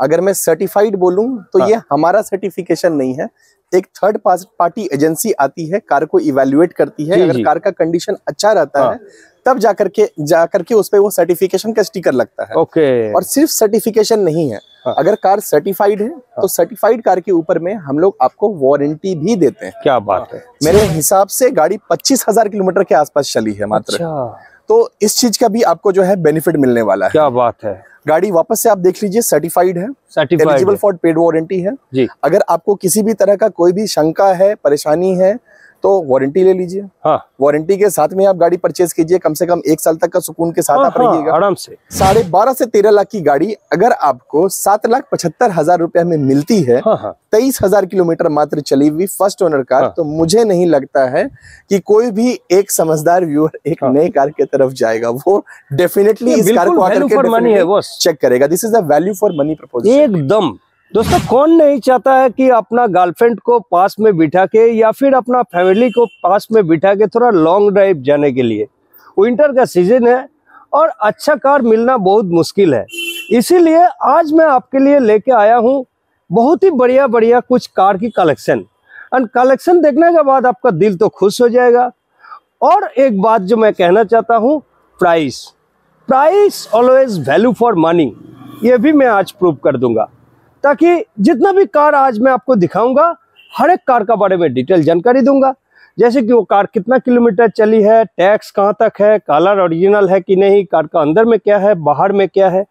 अगर मैं सर्टिफाइड बोलूँ तो हाँ। ये हमारा सर्टिफिकेशन नहीं है। एक थर्ड पार्टी एजेंसी आती है कार को इवेल्युएट करती है जी, अगर जी। कार का कंडीशन अच्छा रहता हाँ। है तब जाकर के जाकर के उस पर वो सर्टिफिकेशन का स्टिकर लगता है। ओके। और सिर्फ़ सर्टिफिकेशन नहीं है। हाँ। अगर कार सर्टिफाइड है तो सर्टिफाइड कार के ऊपर में हम लोग आपको वारंटी भी देते हैं। क्या बात है। मेरे हिसाब से गाड़ी पच्चीस हज़ार किलोमीटर के आसपास चली है मात्र। अच्छा। तो इस चीज़ का भी आपको जो है बेनिफिट मिलने वाला है। क्या बात है। गाड़ी वापस से आप देख लीजिए सर्टिफाइड है। एलिजिबल फॉर पेड वारंटी है। जी। अगर आपको किसी भी तरह का कोई भी शंका है परेशानी है तो वारंटी ले लीजिए। हाँ। वारंटी के साथ में आप गाड़ी परचेज कीजिए कम से कम एक साल तक का सुकून के साथ हाँ, आप हाँ, रहिएगा आराम से। साढ़े बारह से तेरह लाख की गाड़ी अगर आपको सात लाख पचहत्तर हज़ार रुपए में मिलती है हाँ हाँ। तेईस हज़ार किलोमीटर मात्र चली हुई फ़र्स्ट ओनर कार हाँ। तो मुझे नहीं लगता है कि कोई भी एक समझदार व्यूअर एक हाँ। नए कार की तरफ़ जाएगा। वो डेफिनेटली इस कार को आकर है चेक करेगा। This is a value for money proposal एकदम। दोस्तों, कौन नहीं चाहता है कि अपना गर्लफ्रेंड को पास में बिठा के या फिर अपना फैमिली को पास में बिठा के थोड़ा लॉन्ग ड्राइव जाने के लिए? विंटर का सीज़न है और अच्छा कार मिलना बहुत मुश्किल है। इसीलिए आज मैं आपके लिए लेके आया हूँ बहुत ही बढ़िया बढ़िया कुछ कार की कलेक्शन एंड कलेक्शन देखने के बाद आपका दिल तो खुश हो जाएगा। और एक बात जो मैं कहना चाहता हूँ price price always value for money ये भी मैं आज प्रूव कर दूँगा। ताकि जितना भी कार आज मैं आपको दिखाऊँगा, हर एक कार का बारे में डिटेल जानकारी दूँगा। जैसे कि वो कार कितना किलोमीटर चली है, टैक्स कहाँ तक है, कलर ओरिजिनल है कि नहीं, कार का अंदर में क्या है, बाहर में क्या है।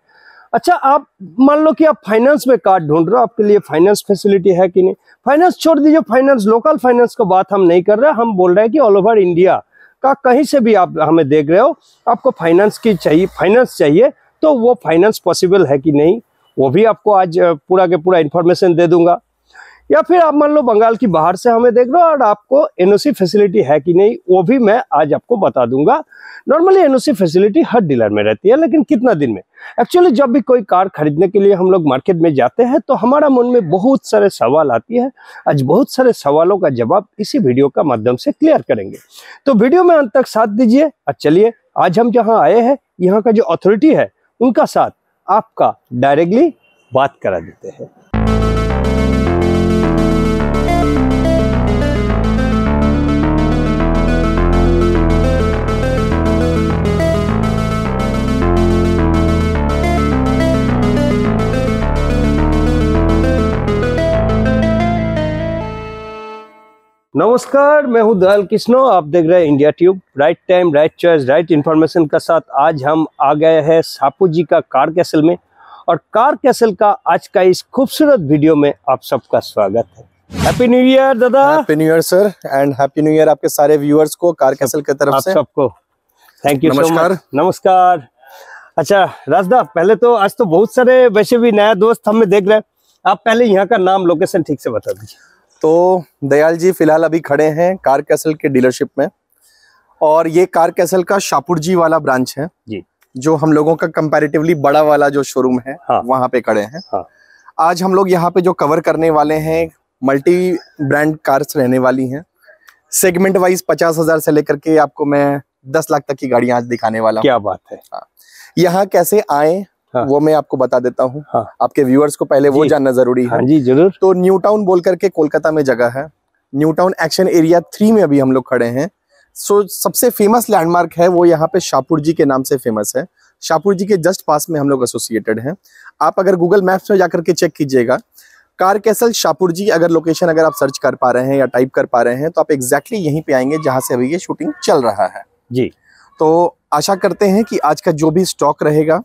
अच्छा आप मान लो कि आप फाइनेंस में कार ढूंढ रहे हो, आपके लिए फाइनेंस फैसिलिटी है कि नहीं? फाइनेंस छोड़ दीजिए फाइनेंस लोकल फाइनेंस का बात हम नहीं कर रहे, हम बोल रहे हैं कि ऑल ओवर इंडिया का कहीं से भी आप हमें देख रहे हो, आपको फाइनेंस की चाहिए फाइनेंस चाहिए तो वो फाइनेंस पॉसिबल है कि नहीं? वो भी आपको आज पूरा के पूरा इन्फॉर्मेशन दे दूँगा। या फिर आप मान लो बंगाल की बाहर से हमें देख हो और आपको एनओसी फैसिलिटी है कि नहीं, वो भी मैं आज आपको बता दूँगा। नॉर्मली एनओसी फैसिलिटी हर डीलर में रहती है, लेकिन कितना दिन में? एक्चुअली जब भी कोई कार खरीदने के लिए हम लोग मार्केट में जाते हैं तो हमारा मन में बहुत सारे सवाल आती है। आज बहुत सारे सवालों का जवाब इसी वीडियो का माध्यम से क्लियर करेंगे। तो वीडियो में अंत तक साथ दीजिए। और चलिए, आज हम जहाँ आए हैं, यहाँ का जो अथॉरिटी है, उनका साथ। आपका डायरेक्टली बात करा देते हैं। नमस्कार मैं हूँ दयाल कृष्णो आप देख रहे हैं India Tube right time right choice right information के साथ आज हम आ गए हैं सापू जी का कार कैसल में। और कार कैसल का आज का इस खूबसूरत वीडियो में आप सबका स्वागत है। हैप्पी न्यू ईयर दादा। Happy new year sir and happy new year आपके सारे व्यूअर्स को कार कैसल की तरफ़ से। सबको। थैंक यू नमस्कार। नमस्कार। अच्छा राजदा पहले तो आज तो बहुत सारे वैसे भी नया दोस्त हमें देख रहे हैं। आप पहले यहाँ का नाम लोकेशन ठीक से बता दीजिए। तो दयाल जी फ़िलहाल अभी खड़े हैं कार कैसल के डीलरशिप में। और ये कार कैसल का शाहपुर जी वाला ब्रांच है। जी। जो हम लोगों का कंपैरेटिवली बड़ा वाला जो शोरूम है हाँ। वहाँ पे खड़े हैं। हाँ। आज हम लोग यहाँ पे जो कवर करने वाले हैं मल्टी ब्रांड कार्स रहने वाली हैं। सेगमेंट वाइज पचास हज़ार से लेकर के आपको मैं दस लाख तक की गाड़ियाँ आज दिखाने वाला क्या बात है। हाँ। यहाँ कैसे आए हाँ। वो मैं आपको बता देता हूँ। हाँ। आपके व्यूअर्स को पहले वो जानना ज़रूरी है। हाँ जी ज़रूर। तो न्यू टाउन बोल करके कोलकाता में जगह है। New Town Action Area three में अभी हम लोग खड़े हैं। सो सबसे फ़ेमस लैंडमार्क है वो यहाँ पे शाहपुर जी के नाम से फ़ेमस है। शाहपुर जी के जस्ट पास में हम लोग एसोसिएटेड हैं। आप अगर गूगल मैप्स में जाकर के चेक कीजिएगा। कार कैसल शाहपुर जी अगर लोकेशन अगर आप सर्च कर पा रहे हैं या टाइप कर पा रहे हैं तो आप एग्जैक्टली exactly यहीं पे आएँगे जहाँ से अभी ये शूटिंग चल रहा है। जी। तो आशा करते हैं कि आज का जो भी स्टॉक रहेगा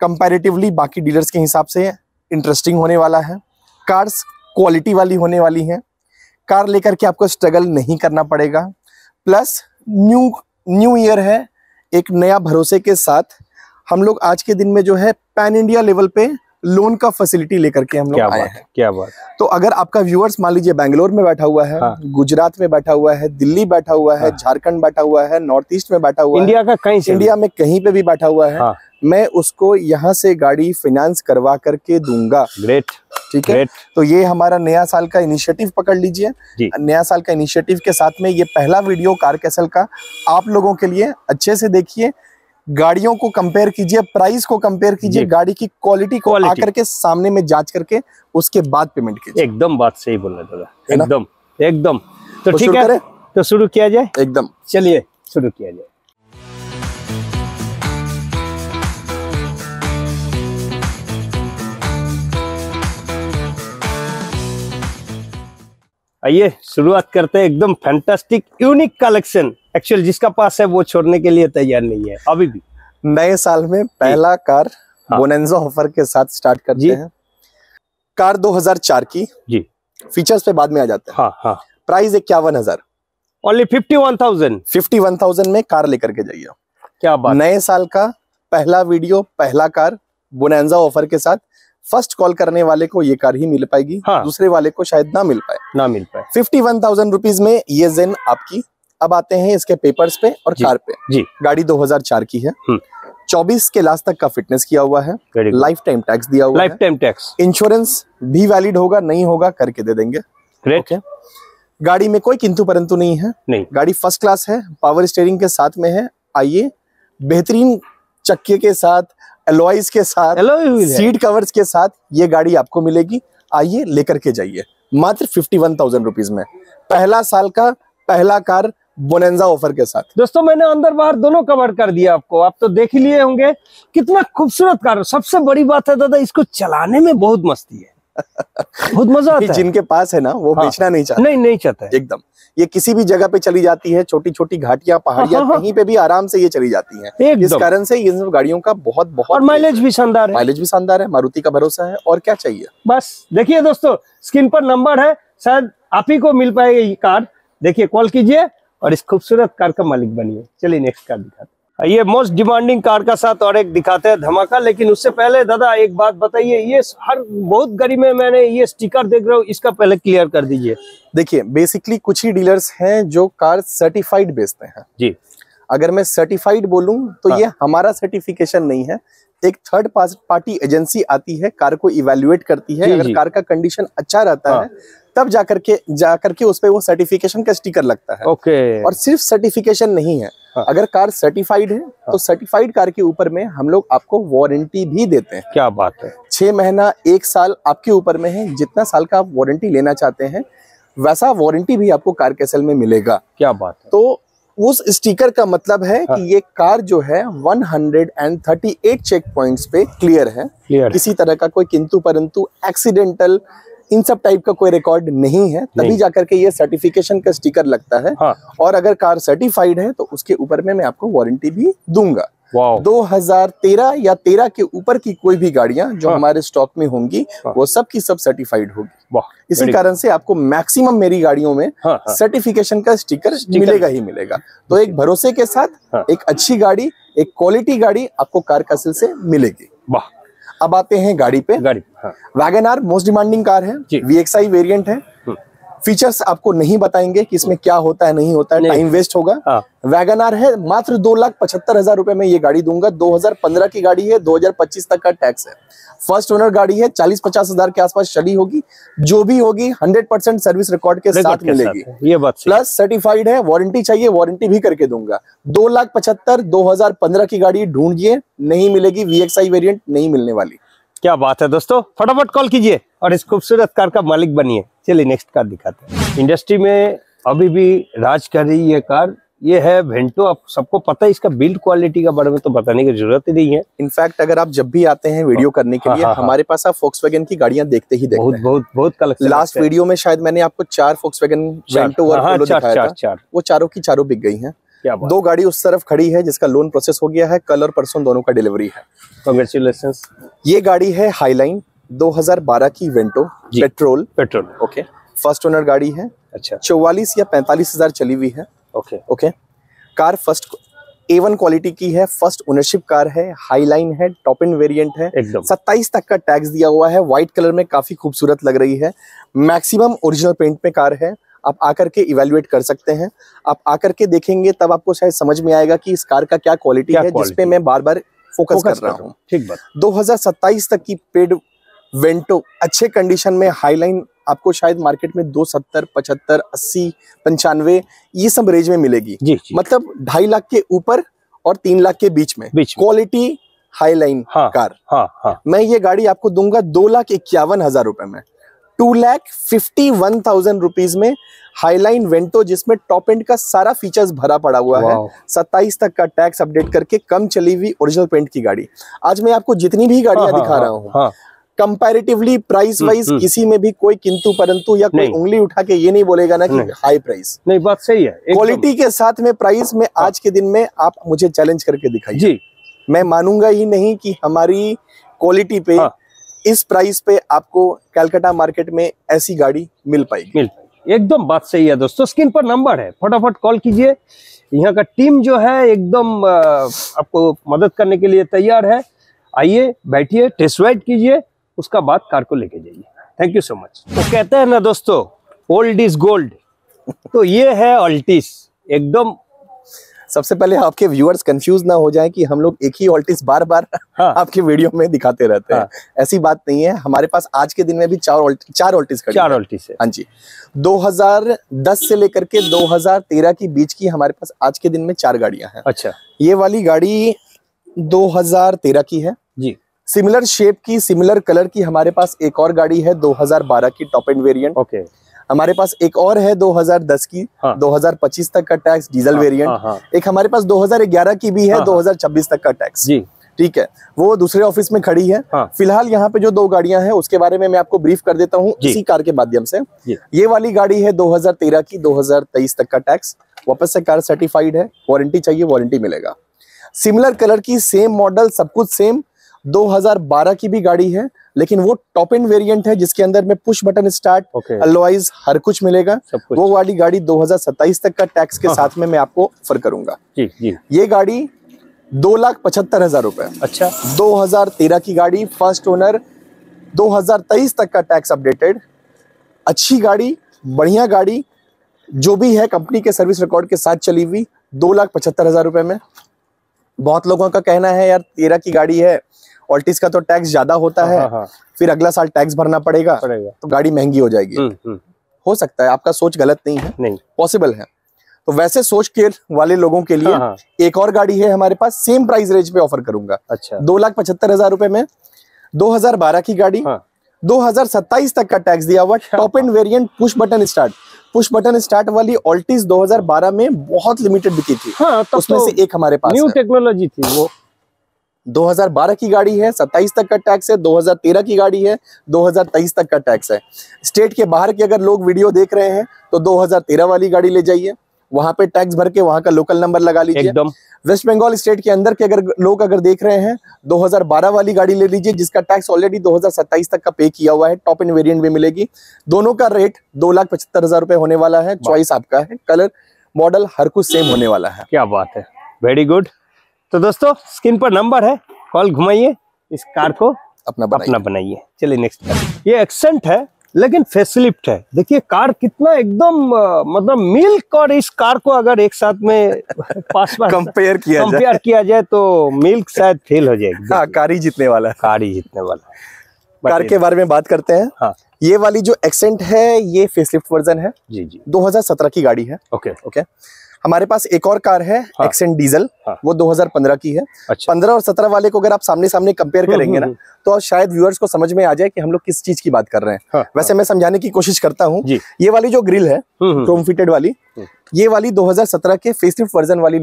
कंपैरेटिवली बाकी डीलर्स के हिसाब से इंटरेस्टिंग होने वाला है। कार्स क्वालिटी वाली होने वाली हैं। कार लेकर के आपको स्ट्रगल नहीं करना पड़ेगा। प्लस न्यू न्यू ईयर है एक नया भरोसे के साथ। हम लोग आज के दिन में जो है पैन इंडिया लेवल पे लोन का फैसिलिटी लेकर के हम लोग आए हैं। क्या बात तो अगर आपका व्यूअर्स मान लीजिए बैंगलोर में बैठा हुआ है हाँ। गुजरात में बैठा हुआ है दिल्ली बैठा हुआ है हाँ। झारखंड बैठा हुआ है नॉर्थ ईस्ट में बैठा हुआ है इंडिया का कहीं इंडिया में कहीं पे भी बैठा हुआ है हाँ। मैं उसको यहाँ से गाड़ी फाइनेंस करवा करके दूँगा। ग्रेट ठीक है? ग्रेट तो ये हमारा नया साल का इनिशिएटिव पकड़ लीजिए। नया साल का इनिशिएटिव के साथ में ये पहला वीडियो कार कैसल का आप लोगों के लिए अच्छे से देखिए। गाड़ियों को कंपेयर कीजिए प्राइस को कंपेयर कीजिए गाड़ी की क्वालिटी को Quality। आकर के सामने में जाँच करके उसके बाद पेमेंट कीजिए। एकदम बात सही बोल रहे दादा। एकदम एकदम। तो तो ठीक है? तो शुरू किया जाए? एकदम। चलिए शुरू किया जाए। आइए शुरुआत करते हैं एकदम फैंटास्टिक यूनिक कलेक्शन एक्चुअल जिसका पास है वो छोड़ने के लिए तैयार नहीं है अभी भी। नए साल में पहला कार हाँ। बोनेंजा ऑफ़र के साथ स्टार्ट करते जी। हैं। कार 2004 की। जी। फीचर्स पे बाद में आ जाते हैं। हाँ हाँ। प्राइस इक्यावन हज़ार। Only fifty one thousand fifty one thousand में कार लेकर के जाइए। क्या बात। नए साल का पहला वीडियो पहला कार बोनेंजा ऑफ़र के साथ फ़र्स्ट कॉल करने वाले को ये कार ही मिल पाएगी हाँ। दूसरे वाले को शायद ना मिल पाए। ना मिल पाए। फिफ्टी वन थाउज़ेंड रुपीज़ में ये जेन आपकी अब आते हैं इसके पेपर्स पे और कार पे। जी। गाड़ी 2004 की है। हम्म। 24 के लास्ट तक का फिटनेस किया हुआ है। लाइफ टाइम टैक्स दिया हुआ लाइफ टाइम टैक्स इंश्योरेंस भी वैलिड होगा नहीं होगा करके दे देंगे। गाड़ी में कोई किंतु परंतु नहीं है। नहीं। गाड़ी फ़र्स्ट क्लास है पावर स्टेयरिंग के साथ में है। आइए बेहतरीन चक्के के साथ एलॉयज के साथ सीट कवर्स के साथ ये गाड़ी आपको मिलेगी। आइए लेकर के जाइए। मात्र फिफ्टी वन थाउज़ेंड रुपीज़ में। पहला साल का पहला कार बोनेंजा ऑफ़र के साथ। दोस्तों मैंने अंदर बाहर दोनों कवर कर दिया आपको। आप तो देख ही लिए होंगे। कितना खूबसूरत कार। सबसे बड़ी बात है दादा इसको चलाने में बहुत मस्ती है। बहुत मज़ा आता है। जिनके पास है ना वो हाँ। बेचना नहीं चाहते। नहीं नहीं चाहता। एकदम। ये किसी भी जगह पे चली जाती है छोटी छोटी घाटियाँ पहाड़ियाँ हाँ, हाँ। कहीं पे भी आराम से ये चली जाती है। इस कारण से इन सब गाड़ियों का बहुत बहुत और माइलेज भी शानदार है। माइलेज भी शानदार है मारुति का भरोसा है और क्या चाहिए? बस देखिए दोस्तों स्क्रीन पर नंबर है शायद आप ही को मिल पाएगी ये कार। देखिए कॉल कीजिए और इस खूबसूरत कार का मालिक बनिए। चलिए नेक्स्ट कार दिखाते ये मोस्ट डिमांडिंग कार का साथ और एक दिखाते हैं धमाका लेकिन उससे पहले दादा एक बात बताइए ये हर बहुत गाड़ी में मैंने ये स्टिकर देख रहा हूँ इसका पहले क्लियर कर दीजिए देखिए बेसिकली कुछ ही डीलर्स हैं जो कार सर्टिफाइड बेचते हैं जी अगर मैं सर्टिफाइड बोलूँ तो हाँ। ये हमारा सर्टिफिकेशन नहीं है एक थर्ड पार्टी एजेंसी आती है कार को इवेल्युएट करती है जी, अगर जी। कार का कंडीशन अच्छा रहता हाँ। है तब जाकर के जाकर के उस पे वो सर्टिफिकेशन का स्टिकर लगता है ओके और सिर्फ़ सर्टिफिकेशन नहीं है हाँ। अगर कार सर्टिफाइड है तो सर्टिफाइड कार के ऊपर में हम लोग आपको वारंटी भी देते हैं। क्या बात है। छह महीना एक साल आपके ऊपर में है जितना साल का आप वारंटी लेना चाहते हैं वैसा वारंटी भी आपको कार कैसल में मिलेगा। क्या बात है। तो उस स्टिकर का मतलब है हाँ। कि ये कार जो है 138 चेक पॉइंट्स पे क्लियर है। क्लियर किसी तरह का कोई किंतु परंतु एक्सीडेंटल इन सब टाइप का कोई रिकॉर्ड नहीं है तभी नहीं। जाकर के ये सर्टिफिकेशन का स्टिकर लगता है हाँ और अगर कार सर्टिफाइड है तो उसके ऊपर में मैं आपको वारंटी भी दूँगा 2013 या 13 के ऊपर की कोई भी गाड़ियाँ जो हाँ। हमारे स्टॉक में होंगी हाँ। वो सब की सब सर्टिफाइड होगी इसी कारण से आपको मैक्सिमम मेरी गाड़ियों में हाँ हाँ सर्टिफिकेशन का स्टिकर स्टिकर। मिलेगा ही मिलेगा तो एक भरोसे के साथ हाँ। एक अच्छी गाड़ी एक क्वालिटी गाड़ी आपको कार कसिल से मिलेगी वाह अब आते हैं गाड़ी पे। गाड़ी हाँ। Wagon R most demanding car है वी एक्स आई वेरियंट है। हम्म। फीचर्स आपको नहीं बताएँगे कि इसमें क्या होता है नहीं होता है टाइम वेस्ट होगा। हाँ। वैगन आर है मात्र दो लाख पचहत्तर हज़ार रुपए में ये गाड़ी दूँगा। 2015 की गाड़ी है 2025 तक का टैक्स है। फ़र्स्ट ओनर गाड़ी है चालीस पचास हज़ार के आसपास चली होगी। जो भी होगी 100 परसेंट सर्विस रिकॉर्ड के साथ मिलेगी। ये बात प्लस सर्टिफाइड है वारंटी चाहिए वारंटी भी करके दूँगा। दो लाख पचहत्तर दो हज़ार पंद्रह की गाड़ी ढूंढिए नहीं मिलेगी वीएक्सआई वेरिएंट नहीं मिलने वाली। क्या बात है दोस्तों? फटाफट कॉल कीजिए और इस खूबसूरत कार का मालिक बनिए। चलिए नेक्स्ट कार दिखाते हैं। इंडस्ट्री में अभी भी राज कर रही है कार ये है वेंटो आप सबको पता है इसका बिल्ड क्वालिटी का बारे में तो बताने की ज़रूरत ही नहीं है। इनफैक्ट अगर आप जब भी आते हैं वीडियो करने के हाँ, लिए हाँ, हाँ। हमारे पास आप फोक्स की गाड़ियाँ देखते ही देखते बहुत हैं। बहुत बहुत कलेक्शन लास्ट वीडियो में शायद मैंने आपको चार फोक्स वैगन वेंटो और हाँ, चार चार था। चार। वो चारों की चारों बिक गई है। क्या दो गाड़ी उस तरफ़ खड़ी है जिसका लोन प्रोसेस हो गया है। कल और परसों दोनों का डिलीवरी है। कॉन्ग्रेचुलेशन ये गाड़ी है हाईलाइन 2012 की Vento petrol. Petrol. Okay. First owner गाड़ी है। अच्छा। चौवालीस या पैंतालीस हज़ार चली हुई है। Okay. Okay. Car first A one quality की है फ़र्स्ट ओनरशिप कार है हाई लाइन है टॉप इन वेरिएंट है। 27 तक का टैक्स दिया हुआ है व्हाइट कलर में काफ़ी खूबसूरत लग रही है। मैक्सिमम ओरिजिनल पेंट में कार है। आप आकर के इवेल्युएट कर सकते हैं। आप आकर के देखेंगे तब आपको शायद समझ में आएगा कि इस कार का क्या क्वालिटी है जिसपे मैं बार बार फोकस फोकस कर रहा हूँ। ठीक बात। 2027 तक की पेड वेंटो अच्छे कंडीशन में हाईलाइन आपको शायद मार्केट में दो सत्तर पचहत्तर अस्सी पंचानवे ये सब रेंज में मिलेगी। जी जी। मतलब ढाई लाख के ऊपर और तीन लाख के बीच में। बीच क्वालिटी हाई लाइन हाँ कार हाँ हाँ। मैं ये गाड़ी आपको दूँगा दो लाख इक्यावन हज़ार रुपए में। Two lakh fifty one thousand rupees में हाईलाइन वेंटो जिसमें टॉप एंड का सारा फीचर्स भरा पड़ा हुआ है। 27 तक का टैक्स अपडेट करके कम चली हुई ओरिजिनल पेंट की गाड़ी। आज मैं आपको जितनी भी गाड़ियाँ हाँ, दिखा हाँ, रहा हूँ हाँ। Comparatively price wise. किसी में भी कोई किंतु परंतु या कोई उंगली उठा के ये नहीं बोलेगा ना कि हाई प्राइस नहीं बात सही है क्वालिटी के साथ में प्राइस में आज के दिन में आप मुझे चैलेंज करके दिखाइए। जी। मैं मानूँगा ही नहीं कि हमारी क्वालिटी पे हाँ। इस प्राइस पे आपको कलकत्ता मार्केट में ऐसी गाड़ी मिल पाएगी। मिल पाएगी। एकदम बात सही है दोस्तों। स्क्रीन पर नंबर है। फटाफट कॉल कीजिए। यहाँ का टीम जो है एकदम आपको मदद करने के लिए तैयार है। आइए बैठिए टेस्ट राइड कीजिए। उसका बाद कार को लेके जाइए। थैंक यू सो मच तो कहते हैं ना दोस्तों ओल्ड इज़ गोल्ड तो ये है अल्टिस एकदम सबसे पहले आपके व्यूअर्स कंफ्यूज ना हो जाएँ कि हम लोग एक ही ऑल्टिस बार बार हाँ। आपके वीडियो में दिखाते रहते हैं। ऐसी बात नहीं है। हमारे पास आज के दिन में भी चार ऑल्ट चार ऑल्टिस खड़ी चार हैं। अल्टिस है। हाँ जी। 2010 से लेकर के 2013 की बीच की हमारे पास आज के दिन में चार गाड़ियाँ हैं। अच्छा। ये वाली गाड़ी 2013 की है। सिमिलर शेप की सिमिलर कलर की हमारे पास एक और गाड़ी है 2012 की टॉप एंड वेरिएंट ओके हमारे पास एक और है 2010 की हाँ। 2025 तक का टैक्स डीजल हाँ, वेरिएंट हाँ, हाँ, एक हमारे पास 2011 की भी है हाँ, हाँ। 2026 तक का टैक्स जी। ठीक है वो दूसरे ऑफ़िस में खड़ी है। हाँ। फ़िलहाल यहाँ पे जो दो गाड़ियाँ हैं उसके बारे में मैं आपको ब्रीफ कर देता हूँ इसी कार के माध्यम से। ये वाली गाड़ी है 2013 की 2023 तक का टैक्स वापस से कार सर्टिफाइड है वारंटी चाहिए वारंटी मिलेगा। सिमिलर कलर की सेम मॉडल सब कुछ सेम 2012 की भी गाड़ी है लेकिन वो टॉप एंड वेरिएंट है जिसके अंदर में पुश बटन स्टार्ट अलवाइज हर कुछ मिलेगा। कुछ। वो वाली गाड़ी 2027 तक का टैक्स के हाँ, साथ में मैं आपको ऑफ़र करूँगा। जी जी। ये गाड़ी दो लाख पचहत्तर हज़ार रुपए अच्छा। 2013 की गाड़ी फ़र्स्ट ओनर 2023 तक का टैक्स अपडेटेड अच्छी गाड़ी बढ़िया गाड़ी जो भी है कंपनी के सर्विस रिकॉर्ड के साथ चली हुई दो लाख पचहत्तर हज़ार रुपए में। बहुत लोगों का कहना है यार तेरह की गाड़ी है ऑल्टिस का तो टैक्स ज़्यादा होता है हाँ, हाँ, फिर अगला साल टैक्स भरना पड़ेगा पड़ेगा। तो गाड़ी महँगी हो जाएगी। हम्म, हम्म, हो सकता है आपका सोच गलत नहीं है। नहीं। पॉसिबल है। तो वैसे सोच के वाले लोगों के लिए हाँ, हाँ, एक और गाड़ी है हमारे पास सेम प्राइस रेंज पे ऑफ़र करूँगा। अच्छा। दो लाख पचहत्तर हज़ार रुपए में 2012 की गाड़ी हाँ। 2027 तक का टैक्स दिया हुआ top end variant push button start push button start वाली ऑल्टिस 2012 में बहुत लिमिटेड बिकी थी। हाँ उसमें तो से एक हमारे पास न्यू टेक्नोलॉजी थी वो। 2012 की गाड़ी है 27 तक का टैक्स है 2013 की गाड़ी है 2023 तक का टैक्स है। स्टेट के बाहर के अगर लोग वीडियो देख रहे हैं तो 2013 वाली गाड़ी ले जाइए वहाँ पे टैक्स भर के वहाँ का लोकल नंबर लगा लीजिए। एकदम। वेस्ट बंगाल स्टेट के अंदर के अगर लोग अगर देख रहे हैं 2012 वाली गाड़ी ले लीजिए जिसका टैक्स ऑलरेडी 2027 तक का पे किया हुआ है टॉप इन वेरिएंट भी मिलेगी। दोनों का रेट दो लाख पचहत्तर हज़ार रुपए होने वाला है चॉइस आपका है कलर मॉडल हर कुछ सेम होने वाला है। क्या बात है। वेरी गुड तो दोस्तों स्क्रीन पर नंबर है कॉल घुमाइए इस कार को अपना बनाइए अपना बनाइए। चलिए नेक्स्ट ये एक्सेंट है लेकिन फेसलिफ्ट है। देखिए कार कितना एकदम मतलब मिल्क और इस कार को अगर एक साथ में पास पास कंपेयर किया जाए। कंपेयर किया जाए तो मिल्क शायद फेल हो जाएगी। हाँ कार ही जीतने वाला है। कार ही जीतने वाला है। कार के बारे में बात करते हैं। हाँ। ये वाली जो एक्सेंट है ये फेसलिफ्ट वर्जन है। जी जी। 2017 की गाड़ी है। ओके ओके हमारे पास एक और कार है हाँ। एक्सेंट डीजल हाँ। वो 2015 की है। अच्छा। 15 और 17 वाले को अगर आप सामने सामने कंपेयर हम्म, करेंगे ना हम्म, तो शायद व्यूअर्स को समझ में आ जाए कि हम लोग किस चीज़ की बात कर रहे हैं। हाँ, वैसे हाँ, मैं समझाने की कोशिश करता हूँ ये वाली जो ग्रिल है हम्म, हम्म, क्रोम फिटेड वाली हम्म। ये वाली 2017 के फेसलिफ्ट वर्जन वाली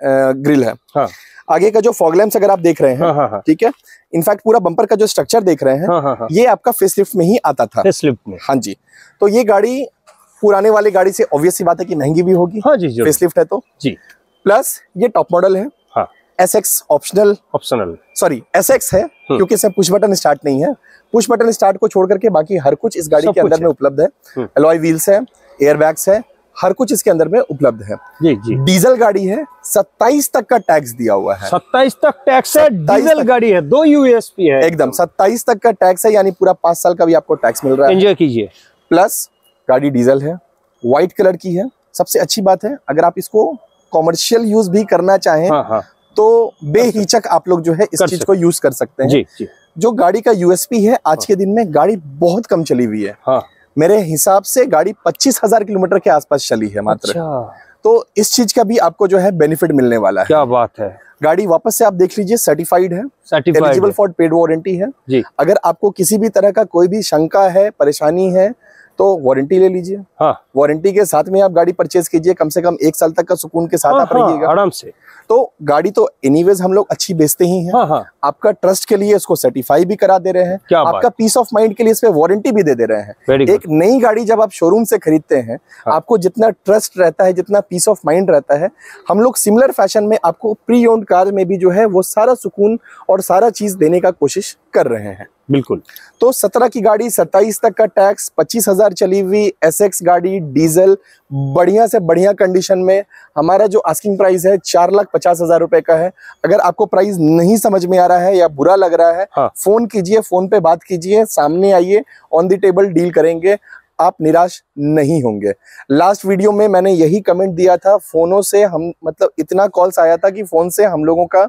ग्रिल है। हाँ। आगे का जो फॉग लैम्प्स अगर आप देख रहे हैं हाँ हाँ हाँ। ठीक है? इनफैक्ट पूरा बम्पर का जो स्ट्रक्चर देख रहे हैं हाँ हाँ हाँ। ये आपका फेसलिफ्ट में ही आता था। फेसलिफ्ट में। हाँ जी। तो ये गाड़ी पुराने वाली गाड़ी से ऑब्वियसली बात है कि महँगी भी होगी। हाँ जी फेसलिफ्ट है तो। जी। प्लस ये टॉप मॉडल है। हाँ। S X optional optional sorry S X है हम्म। क्योंकि इसमें पुश बटन स्टार्ट नहीं है। पुश बटन स्टार्ट को छोड़ करके बाकी हर कुछ इस गाड़ी के अंदर में उपलब्ध है। हम्म। अलॉय व्हील्स है एयर बैग्स है हर कुछ इसके अंदर में उपलब्ध है। जी जी। डीजल गाड़ी है 27 तक का टैक्स दिया हुआ है। सत्ताईस तक टैक्स है डीजल गाड़ी है दो यूएसपी है। एकदम 27 तक का टैक्स है यानी पूरा पाँच साल का भी आपको टैक्स मिल रहा है। एंजॉय कीजिए। प्लस गाड़ी डीजल है व्हाइट कलर की है। सबसे अच्छी बात है अगर आप इसको कॉमर्शियल यूज़ भी करना चाहें हाँ हाँ। तो बेहिचक आप लोग जो है इस चीज़ को यूज़ कर सकते हैं। जी जी। जो गाड़ी का यूएसपी है आज के दिन में गाड़ी बहुत कम चली हुई है। हाँ। मेरे हिसाब से गाड़ी पच्चीस हज़ार किलोमीटर के आसपास चली है मात्र। अच्छा। तो इस चीज़ का भी आपको जो है बेनिफिट मिलने वाला है। क्या बात है। गाड़ी वापस से आप देख लीजिए सर्टिफाइड है। एलिजिबल फॉर पेड वारंटी है। जी। अगर आपको किसी भी तरह का कोई भी शंका है परेशानी है तो वारंटी ले लीजिए। हाँ। वारंटी के साथ में आप गाड़ी परचेज कीजिए कम से कम एक साल तक का सुकून के साथ हाँ, आप हाँ, रहिएगा। आराम से। तो गाड़ी तो एनीवेज हम लोग अच्छी बेचते ही हैं। हाँ हाँ। आपका ट्रस्ट के लिए इसको सर्टिफाई भी करा दे रहे हैं। क्या आपका पीस ऑफ़ माइंड के लिए इस पे वारंटी भी दे दे रहे हैं। एक नई गाड़ी जब आप शोरूम से खरीदते हैं हाँ। आपको जितना ट्रस्ट रहता है जितना पीस ऑफ़ माइंड रहता है हम लोग सिमिलर फ़ैशन में आपको प्री ओन्ड कार में भी जो है वो सारा सुकून और सारा चीज़ देने का कोशिश कर रहे हैं। बिल्कुल। तो सत्रह की गाड़ी सत्ताईस तक का टैक्स पच्चीस हज़ार चली हुई एस गाड़ी डीजल बढ़िया से बढ़िया कंडीशन में। हमारा जो आस्किंग प्राइस है चार लाख पचास हज़ार रुपए का है। अगर आपको प्राइस नहीं समझ में आ रहा है या बुरा लग रहा है हाँ। फ़ोन कीजिए फ़ोन पे बात कीजिए सामने आइए ऑन द टेबल डील करेंगे। आप निराश नहीं होंगे। लास्ट वीडियो में मैंने यही कमेंट दिया था फोनों से हम मतलब इतना कॉल्स आया था कि फ़ोन से हम लोगों का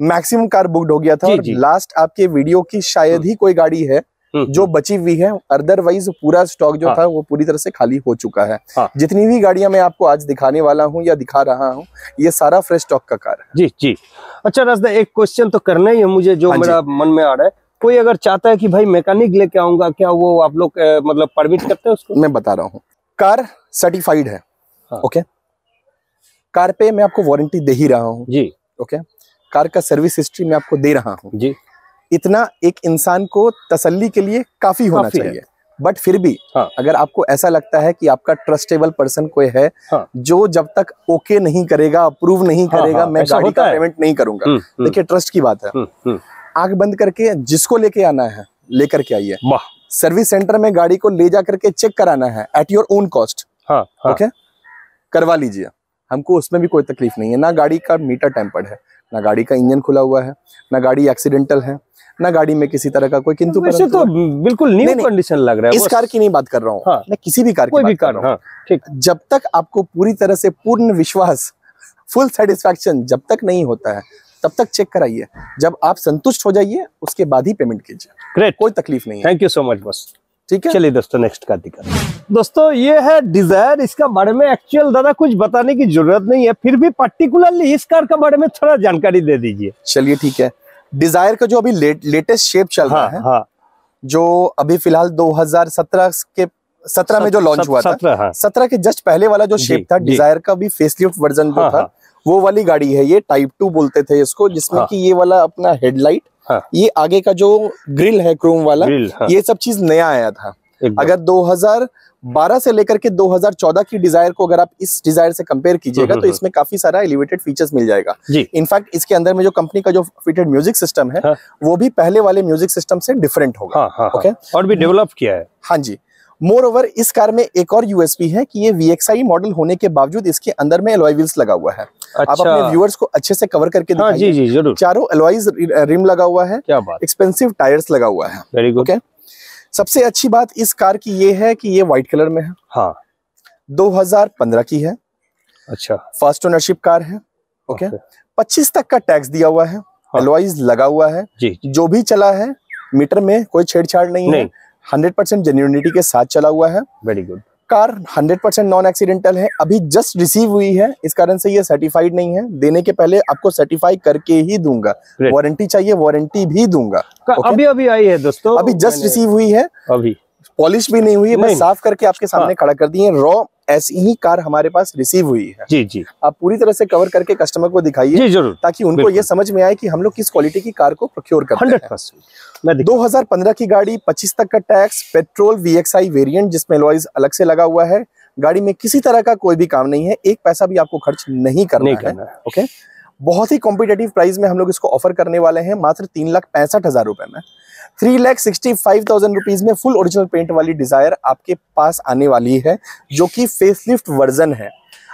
मैक्सिमम कार बुकड हो गया था जी, और जी। लास्ट आपके वीडियो की शायद ही कोई गाड़ी है हम्म, जो बची हुई है। अदरवाइज़ पूरा स्टॉक जो हाँ। था वो पूरी तरह से खाली हो चुका है। हाँ। जितनी भी गाड़ियाँ मैं आपको आज दिखाने वाला हूँ या दिखा रहा हूँ ये सारा फ्रेश स्टॉक का कार है। जी जी। अच्छा रास्ता एक क्वेश्चन तो करना ही है मुझे जो हाँ मेरा मन में आ रहा है। कोई अगर चाहता है कि भाई मैकेनिक लेके आऊँगा क्या वो आप लोग मतलब परमिट करते हैं उसको? मैं बता रहा हूँ। कार सर्टिफाइड है हाँ। ओके कार पे मैं आपको वारंटी दे ही रहा हूँ जी। ओके कार का सर्विस हिस्ट्री मैं आपको दे रहा हूँ। जी। इतना एक इंसान को तसल्ली के लिए काफ़ी होना काफ़ी चाहिए। बट फिर भी हाँ। अगर आपको ऐसा लगता है कि आपका ट्रस्टेबल पर्सन कोई है हाँ। जो जब तक ओके नहीं करेगा अप्रूव नहीं हाँ, करेगा हाँ, मैं गाड़ी का पेमेंट नहीं करूँगा। हम्म, हम्म, देखिए ट्रस्ट की बात है। हम्म, आँख बंद करके जिसको लेके आना है लेकर के आइए। सर्विस सेंटर में गाड़ी को ले जा करके चेक कराना है at your own cost okay करवा लीजिए। हमको उसमें भी कोई तकलीफ़ नहीं है ना गाड़ी का मीटर टेम्पर्ड है। ना गाड़ी का इंजन खुला हुआ है ना गाड़ी एक्सीडेंटल है ना गाड़ी में किसी तरह का कोई किंतु वैसे तो बिल्कुल न्यू कंडीशन लग रहा है इस कार की नहीं बात कर रहा हूँ हाँ। मैं किसी भी कार की कोई भी कार हाँ। ठीक। जब तक आपको पूरी तरह से पूर्ण विश्वास फुल सेटिस्फैक्शन जब तक नहीं होता है तब तक चेक कराइए। जब आप संतुष्ट हो जाइए उसके बाद ही पेमेंट कीजिए। ग्रेट कोई तकलीफ़ नहीं है। थैंक यू सो मच बस ठीक है? चलिए दोस्तों नेक्स्ट कार दिखा दोस्तों ये है डिज़ायर इसका बारे में एक्चुअल दादा कुछ बताने की ज़रूरत नहीं है फिर भी पर्टिकुलरली इस कार के बारे में थोड़ा जानकारी दे दीजिए। चलिए ठीक है। डिज़ायर का जो अभी लेट, लेटेस्ट शेप चल रहा हाँ है हाँ। जो अभी फ़िलहाल 2017 के 17 में जो लॉन्च हुआ था सत्रह हाँ। के जस्ट पहले वाला जो शेप था डिज़ायर का भी फेसलिफ्ट वर्जन जो हाँ, था। वो वाली गाड़ी है ये टाइप टू बोलते थे इसको जिसमें हाँ। कि ये वाला अपना हेडलाइट हाँ। ये आगे का जो ग्रिल है क्रोम वाला ग्रिल हाँ, ये सब चीज़ नया आया था। अगर 2012 से लेकर के 2014 की डिज़ायर को अगर आप इस डिज़ायर से कंपेयर कीजिएगा हम्म, तो हम्म। इसमें काफ़ी सारा एलिवेटेड फीचर्स मिल जाएगा इनफैक्ट इसके अंदर में जो कंपनी का जो फिटेड म्यूज़िक सिस्टम है हाँ। वो भी पहले वाले म्यूज़िक सिस्टम से डिफरेंट होगा हाँ हाँ ओके हाँ और भी डेवलप किया है हाँ जी मोर ओवर इस कार में एक और यूएसपी है कि ये VXI मॉडल होने के बावजूद इसके अंदर में एलॉय व्हील्स लगा हुआ है। अच्छा। आप अपने व्यूअर्स को अच्छे से कवर करके हाँ जी जी ज़रूर। चारों एलॉयज रिम लगा हुआ है। क्या बात। एक्सपेंसिव टायर्स लगा हुआ है। वेरी गुड ओके सबसे अच्छी बात इस कार की ये है कि ये व्हाइट कलर में है। हाँ। 2015 की है। अच्छा। फ़र्स्ट ओनरशिप कार है। ओके 25 तक का टैक्स दिया हुआ है। हाँ। एलॉयज लगा हुआ है। जो। भी चला है मीटर में कोई छेड़छाड़ नहीं। है। हंड्रेड परसेंट जेन्यूनिटी के साथ चला हुआ है। Very good car 100 percent non accidental है। अभी जस्ट रिसीव हुई है। इस कारण से ये सर्टिफाइड नहीं है। देने के पहले आपको सर्टिफाई करके ही दूँगा। वारंटी चाहिए वारंटी भी दूँगा। Okay. अभी अभी आई है दोस्तों। अभी जस्ट रिसीव हुई है। अभी। पॉलिश भी नहीं हुई है। मैं साफ़ करके आपके सामने हाँ। खड़ा कर दी है। रॉ ऐसी ही कार हमारे पास रिसीव हुई है। जी जी। आप पूरी तरह से कवर करके कस्टमर को दिखाइए जी ज़रूर। ताकि उनको ये समझ में आए कि हम लोग किस क्वालिटी की कार को प्रोक्योर कर हंड्रेड परसेंट दो हज़ार 2015 की गाड़ी 25 तक का टैक्स पेट्रोल वीएक्सआई वेरिएंट जिसमें लॉइज अलग से लगा हुआ है। गाड़ी में किसी तरह का कोई भी काम नहीं है एक पैसा भी आपको खर्च नहीं करना नहीं करना है। ओके बहुत ही कॉम्पिटेटिव प्राइस में हम लोग इसको ऑफ़र करने वाले हैं, मात्र तीन लाख पैंसठ हज़ार रुपए में। Three lakh sixty five thousand rupees में फुल ओरिजिनल पेंट वाली डिज़ायर आपके पास आने वाली है, जो कि फेसलिफ्ट वर्जन है।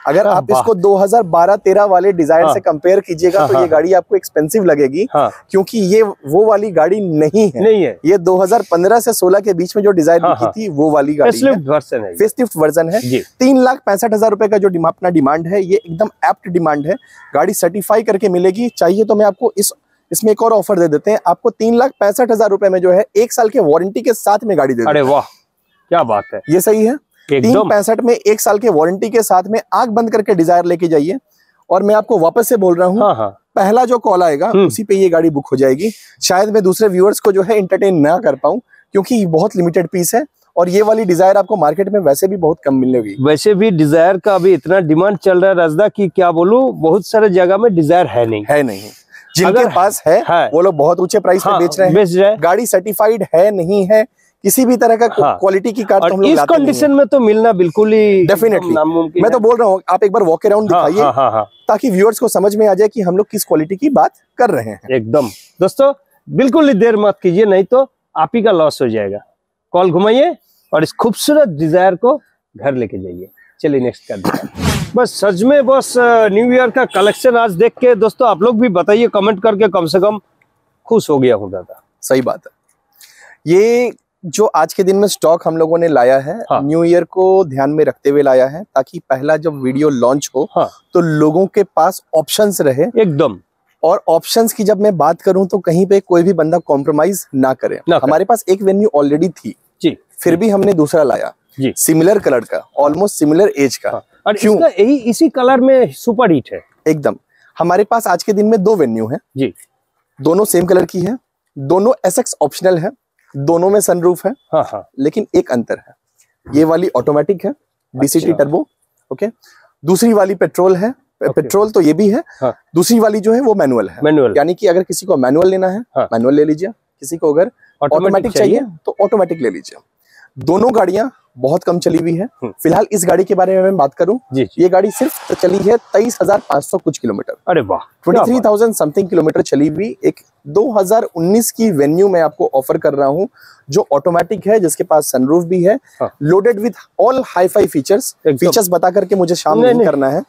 अगर हाँ, आप। इसको 2012-13 वाले डिज़ायर हाँ। से कंपेयर कीजिएगा हाँ, तो ये। गाड़ी आपको एक्सपेंसिव लगेगी हाँ। क्योंकि ये वो वाली गाड़ी नहीं है। नहीं है। ये 2015 से 16 के बीच में जो डिज़ाइन हाँ, लिखी। थी वो वाली गाड़ी है। वर्जन है। वर्जन है। तीन लाख पैंसठ हज़ार रुपए का जो अपना डिमांड है ये एकदम एप्ट डिमांड है। गाड़ी सर्टिफाई करके मिलेगी। चाहिए तो मैं आपको इस इसमें एक और ऑफ़र दे देते हैं। आपको तीन लाख पैंसठ हज़ार रुपए में जो है एक साल के वारंटी के साथ में गाड़ी दे अरे वाह क्या बात है। ये सही है? एकदम। पैंसठ में एक साल के वारंटी के साथ में आग बंद करके डिज़ायर लेके जाइए। और मैं आपको वापस से बोल रहा हूँ हाँ हाँ। पहला जो कॉल आएगा हम्म। उसी पे ये गाड़ी बुक हो जाएगी। शायद मैं दूसरे व्यूअर्स को जो है इंटरटेन ना कर पाऊँ क्योंकि ये बहुत लिमिटेड पीस है और ये वाली डिज़ायर आपको मार्केट में वैसे भी बहुत कम मिलेगी वैसे भी डिज़ायर का अभी इतना डिमांड चल रहा है राजदा की क्या बोलूँ बहुत सारे जगह में डिज़ायर है नहीं। है नहीं। जिनके पास है है। वो लोग बहुत ऊँचे प्राइस पे हाँ, बेच रहे हैं। बेच रहे हैं। गाड़ी सर्टिफाइड है नहीं है किसी भी तरह का हाँ। क्वालिटी की कार तो हम इस कंडीशन में तो मिलना बिल्कुल ही. नामुमकिन मैं तो बोल रहा हूँ आप एक बार वॉक अराउंड हाँ, दिखाइए हाँ हाँ हाँ। ताकि व्यूअर्स को समझ में आ जाए कि हम लोग किस क्वालिटी की बात कर रहे हैं। एकदम। दोस्तों बिल्कुल ही देर मत कीजिए नहीं तो आप ही का लॉस हो जाएगा। कॉल घुमाइए और इस खूबसूरत डिज़ायर को घर लेके जाइए। चलिए नेक्स्ट कर दीजिए बस सच में बस न्यू ईयर का कलेक्शन आज देख के दोस्तों आप लोग भी बताइए कमेंट करके कम से कम खुश हो गया हूँ दादा सही बात है। ये जो आज के दिन में स्टॉक हम लोगों ने लाया है हाँ। न्यू ईयर को ध्यान में रखते हुए लाया है ताकि पहला जब वीडियो लॉन्च हो हाँ। तो लोगों के पास ऑप्शंस रहे। एकदम। और ऑप्शंस की जब मैं बात करूँ तो कहीं पे कोई भी बंदा कॉम्प्रोमाइज ना करे। ना। हमारे पास एक वेन्यू ऑलरेडी थी जी। फिर भी हमने दूसरा लाया जी। सिमिलर कलर का ऑलमोस्ट सिमिलर एज का। हाँ। और क्यों? यही इसी कलर में सुपर हिट है। एकदम। हमारे पास आज के दिन में दो वेन्यू है। जी। दोनों सेम कलर की है दोनों एसएक्स ऑप्शनल है। दोनों में सनरूफ है हाँ हाँ। लेकिन एक अंतर है। ये वाली ऑटोमेटिक है डीसीटी अच्छा। टर्बो ओके दूसरी वाली पेट्रोल है. पेट्रोल तो ये भी है। हाँ। दूसरी वाली जो है वो मैनुअल है। मैनुअल यानी कि अगर किसी को मैनुअल लेना है हाँ। मैनुअल ले लीजिए। किसी को अगर ऑटोमेटिक चाहिए तो ऑटोमेटिक ले लीजिए। दोनों गाड़ियाँ बहुत कम चली हुई है हम्म। फ़िलहाल इस गाड़ी के बारे में मैं बात करूँ जी ये गाड़ी सिर्फ़ चली है तेईस हज़ार पाँच सौ कुछ किलोमीटर अरे वाह twenty three. Thousand something kilometre चली हुई एक 2019 की वेन्यू मैं आपको ऑफ़र कर रहा हूँ जो ऑटोमेटिक है जिसके पास सनरूफ भी है। Loaded with all hi fi features features बता करके मुझे शाम नहीं, नहीं। करना है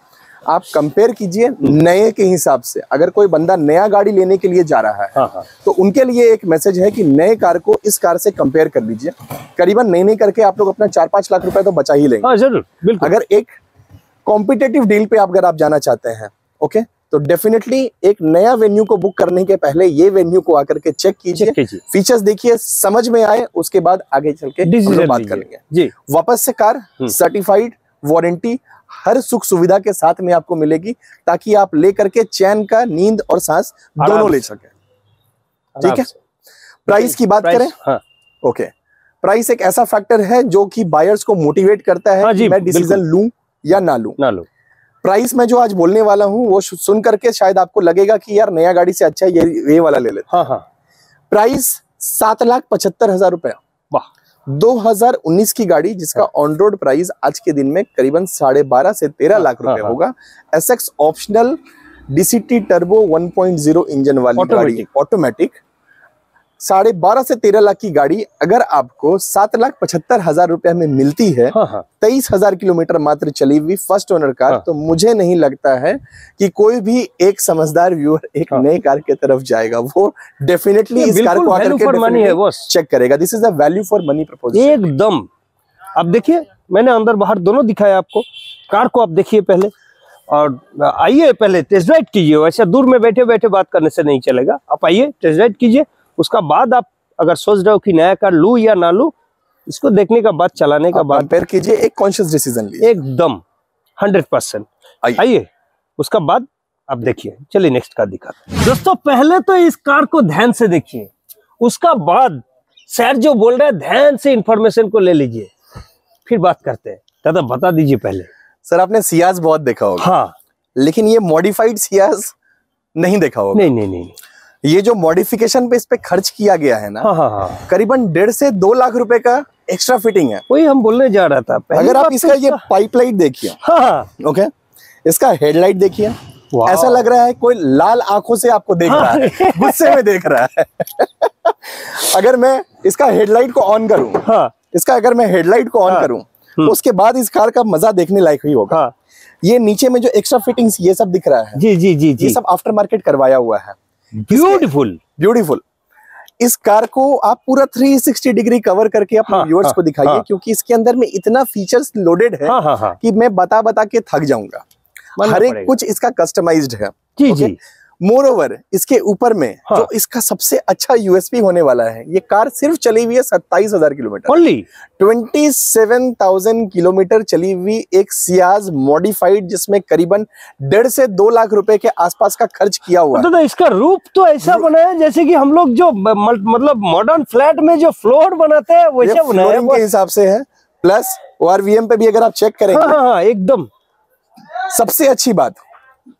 आप कंपेयर कीजिए नए के हिसाब से। अगर कोई बंदा नया गाड़ी लेने के लिए जा रहा है हाँ हाँ। तो उनके लिए एक मैसेज है कि नए कार को इस कार से कंपेयर कर लीजिए। करीबन नई नई करके आप लोग अपना चार पाँच लाख रुपए तो बचा ही लेंगे। हाँ ज़रूर बिल्कुल। अगर एक कॉम्पिटेटिव डील पे आप अगर आप जाना चाहते हैं ओके तो डेफिनेटली एक नया वेन्यू को बुक करने के पहले ये वेन्यू को आकर के चेक कीजिए। फीचर्स देखिए समझ में आए उसके बाद आगे चल के बात करेंगे। जी। वापस से कार हम्म। सर्टिफाइड वारंटी हर सुख सुविधा के साथ में आपको मिलेगी ताकि आप लेकर के चैन का नींद और सांस दोनों ले सके। ठीक है? प्राइस की बात प्राइस- करें? हाँ। ओके। प्राइस एक ऐसा फैक्टर है जो कि बायर्स को मोटिवेट करता है हाँ कि मैं डिसीज़न। लूँ या ना लूँ। ना लो। प्राइस में जो आज बोलने वाला हूँ वो सुन करके शायद आपको लगेगा कि यार नया गाड़ी से अच्छा ये ये वाला ले लेते हाँ हाँ। प्राइस सात लाख पचहत्तर हज़ार रुपया। वाह। 2019 की गाड़ी जिसका ऑन रोड प्राइस आज के दिन में करीबन साढ़े बारह से तेरह हाँ, लाख रुपए हाँ, हाँ। होगा। S X optional DCT turbo 1.0 engine वाली गाड़ी ऑटोमेटिक साढ़े बारह से तेरह लाख की गाड़ी अगर आपको सात लाख पचहत्तर हज़ार रुपए में मिलती है हाँ हाँ। तेईस हज़ार किलोमीटर मात्र चली हुई फ़र्स्ट ओनर कार हाँ। तो मुझे नहीं लगता है कि कोई भी एक समझदार व्यूअर एक हाँ। नई कार की तरफ़ जाएगा। वो डेफिनेटली इस कार को आकर वैल्यू के फॉर मनी है चेक करेगा। This is a value for money proposal एकदम। अब देखिए मैंने अंदर बाहर दोनों दिखाया आपको। कार को आप देखिए पहले। और आइए पहले टेस्ट ड्राइव कीजिए। वैसे दूर में बैठे बैठे बात करने से नहीं चलेगा। आप आइए टेस्ट ड्राइव कीजिए। उसका बाद आप अगर सोच रहे हो कि नया कार लू या ना लू इसको देखने का बाद चलाने का बाद कंपेयर कीजिए एक कॉन्शियस डिसीज़न लीजिए। एकदम हंड्रेड परसेंट आइए। उसका बाद आप देखिए। चलिए नेक्स्ट कार दिखाते दोस्तों पहले तो इस कार को ध्यान से देखिए। उसका बाद सर जो बोल रहे हैं ध्यान से इंफॉर्मेशन को ले लीजिए। फिर बात करते हैं। दादा बता दीजिए पहले। सर आपने सियाज बहुत देखा होगा। हाँ। लेकिन ये मॉडिफाइड सियाज नहीं देखा होगा। नहीं नहीं नहीं नहीं। ये जो मॉडिफिकेशन पे इस पे खर्च किया गया है ना हाँ हाँ हाँ। करीबन डेढ़ से दो लाख रुपए का एक्स्ट्रा फिटिंग है। वही हम बोलने जा रहा था अगर आप तो इसका ये पाइपलाइट देखिए। हाँ हाँ। ओके? इसका हेडलाइट देखिए। ऐसा लग रहा है कोई लाल आँखों से आपको देख रहा है हाँ। गुस्से में देख रहा है। अगर मैं इसका हेडलाइट को ऑन करूँ हाँ। इसका अगर मैं हेडलाइट को ऑन हाँ। करूँ तो उसके बाद इस कार का मज़ा देखने लायक ही होगा। हाँ। ये नीचे में जो एक्स्ट्रा फिटिंग्स ये सब दिख रहा है। जी जी जी ये जी सब आफ्टर मार्केट करवाया हुआ है। ब्यूटीफुल ब्यूटीफुल इस कार को आप पूरा 360 डिग्री कवर करके अपने हाँ, व्यूअर्स हाँ, को दिखाइए हाँ। क्योंकि इसके अंदर में इतना फीचर्स लोडेड है हाँ हाँ हाँ। कि मैं बता बता के थक जाऊँगा। हर एक कुछ इसका कस्टमाइज्ड है जी okay? जी। मोर ओवर इसके ऊपर में हाँ। जो इसका सबसे अच्छा यूएसपी होने वाला है ये कार सिर्फ़ चली हुई है सत्ताईस हज़ार kilometre. Only twenty seven thousand kilometre चली हुई एक सियाज मॉडिफाइड जिसमें करीबन डेढ़ से दो लाख रुपए के आसपास का खर्च किया हुआ तो, तो इसका रूप तो ऐसा बना है जैसे कि हम लोग जो मतलब मॉडर्न फ्लैट में जो फ्लोर बनाते हैं वैसे बनाया के हिसाब से है प्लस ओआरवीएम पे भी अगर आप चेक करेंगे। हाँ हाँ हाँ एकदम। सबसे अच्छी बात